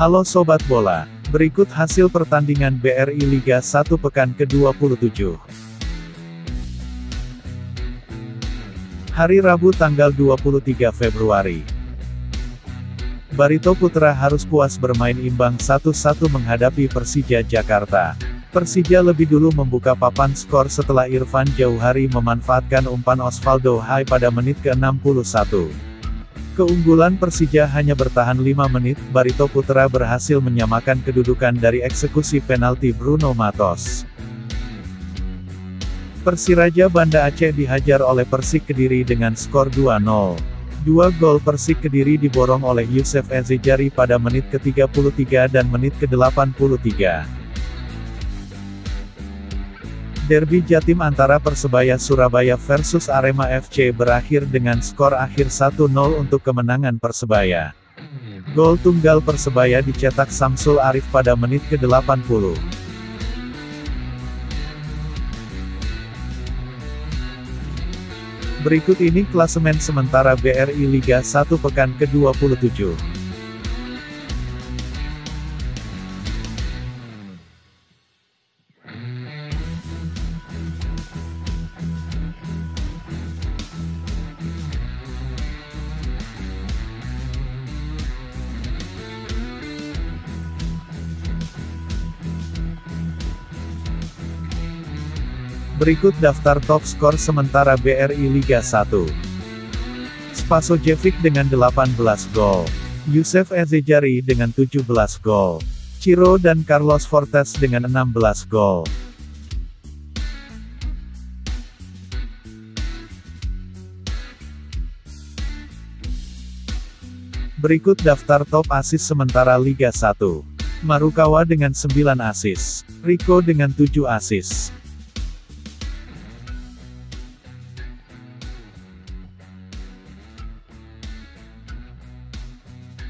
Halo Sobat Bola, berikut hasil pertandingan BRI Liga 1 pekan ke-27. Hari Rabu tanggal 23 Februari. Barito Putra harus puas bermain imbang 1-1 menghadapi Persija Jakarta. Persija lebih dulu membuka papan skor setelah Irfan Jauhari memanfaatkan umpan Osvaldo Hai pada menit ke-61. Keunggulan Persija hanya bertahan 5 menit, Barito Putra berhasil menyamakan kedudukan dari eksekusi penalti Bruno Matos. Persiraja Banda Aceh dihajar oleh Persik Kediri dengan skor 2-0. Dua gol Persik Kediri diborong oleh Yusuf Ezejari pada menit ke-33 dan menit ke-83. Derby Jatim antara Persebaya Surabaya versus Arema FC berakhir dengan skor akhir 1-0 untuk kemenangan Persebaya. Gol tunggal Persebaya dicetak Samsul Arif pada menit ke-80. Berikut ini klasemen sementara BRI Liga 1 pekan ke-27. Berikut daftar top skor sementara BRI Liga 1. Spasojevic dengan 18 gol. Yusef Ezejari dengan 17 gol. Ciro dan Carlos Fortes dengan 16 gol. Berikut daftar top asis sementara Liga 1. Marukawa dengan 9 asis. Rico dengan 7 asis.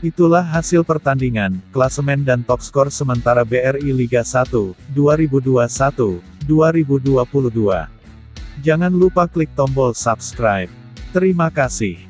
Itulah hasil pertandingan, klasemen dan top skor sementara BRI Liga 1, 2021-2022. Jangan lupa klik tombol subscribe. Terima kasih.